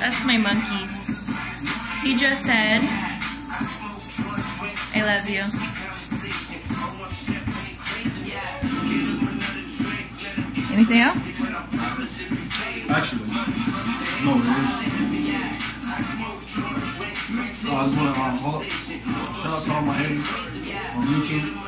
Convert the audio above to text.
That's my monkey. He just said, I love you. Anything else? Actually, no, I just want to um, hold up. Shout out to all my haters on YouTube.